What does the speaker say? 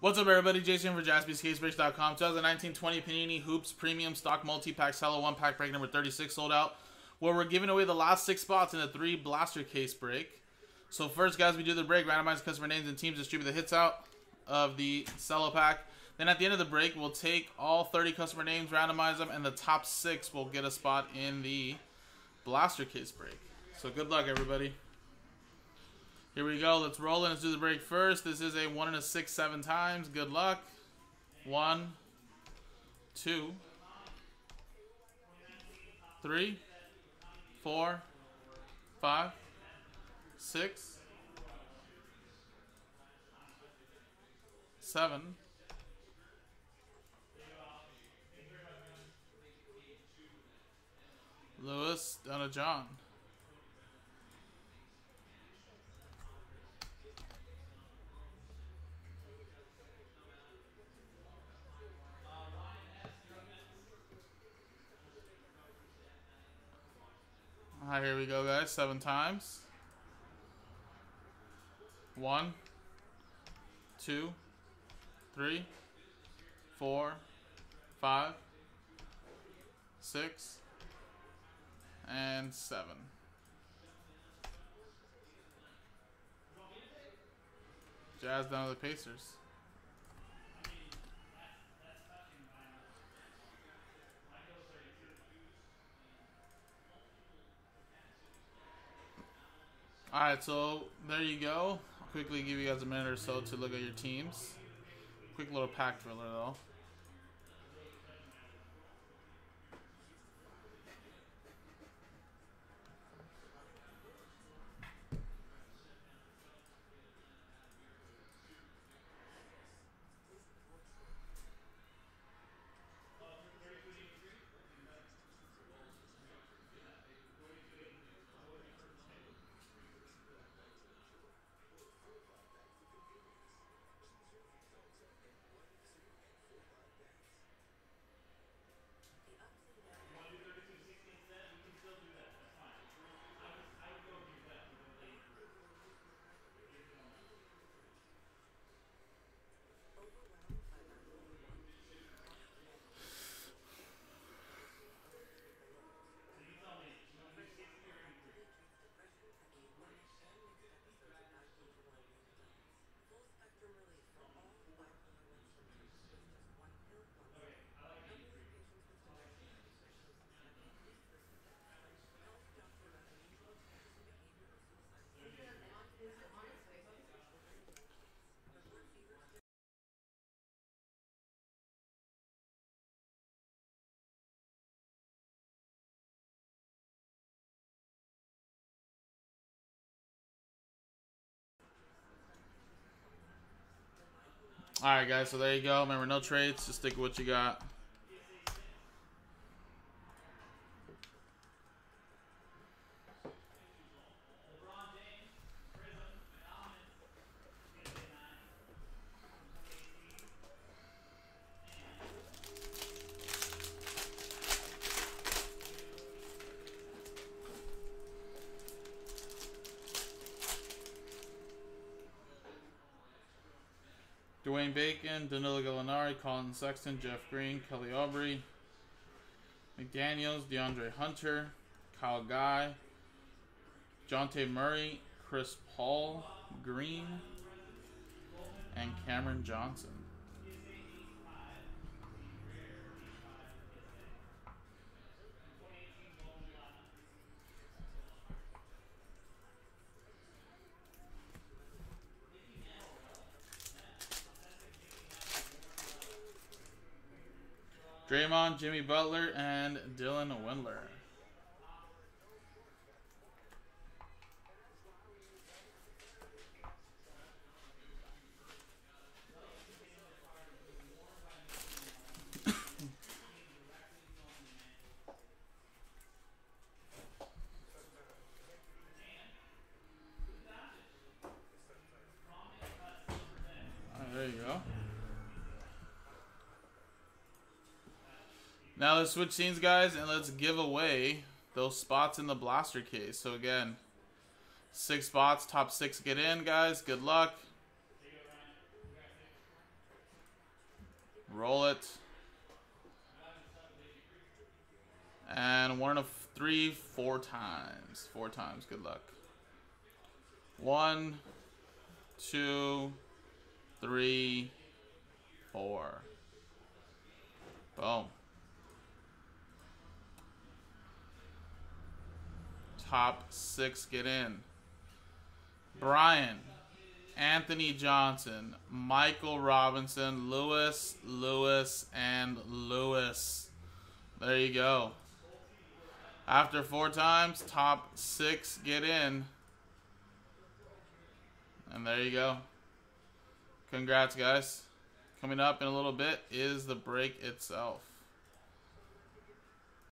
What's up, everybody? Jason for JaspysCaseBreaks.com. 2019-20 Panini Hoops Premium Stock Multi-Pack Cello 1-Pack Break number 36 sold out. Where we're giving away the last six spots in a three blaster case break. So first, guys, we do the break. Randomize customer names and teams. Distribute the hits out of the Cello Pack. Then at the end of the break, we'll take all 30 customer names, randomize them, and the top six will get a spot in the blaster case break. So good luck, everybody. Here we go. Let's roll in. Let's do the break first. This is a one and a six, seven times. Good luck. One, two, three, four, five, six, seven, Lewis, down to John. Alright, here we go, guys. Seven times. One, two, three, four, five, six, and seven. Jazz down to the Pacers. Alright, so there you go. I'll quickly give you guys a minute or so to look at your teams. Quick little pack thriller though. All right, guys. So there you go. Remember, no trades. Just stick with what you got. Dwayne Bacon, Danilo Gallinari, Collin Sexton, Jeff Green, Kelly Oubre, McDaniels, DeAndre Hunter, Kyle Guy, Jonte Murray, Chris Paul, Green, and Cameron Johnson. Draymond, Jimmy Butler, and Dylan Windler. there you go. Now let's switch scenes, guys, and let's give away those spots in the blaster case. So again, six spots, top six get in, guys. Good luck. Roll it. And one of three, four times. Four times. Good luck. One, two, three, four. Boom. Top six get in. Brian, Anthony Johnson, Michael Robinson, Lewis, Lewis, and Lewis. There you go. After four times, top six get in. And there you go. Congrats, guys. Coming up in a little bit is the break itself.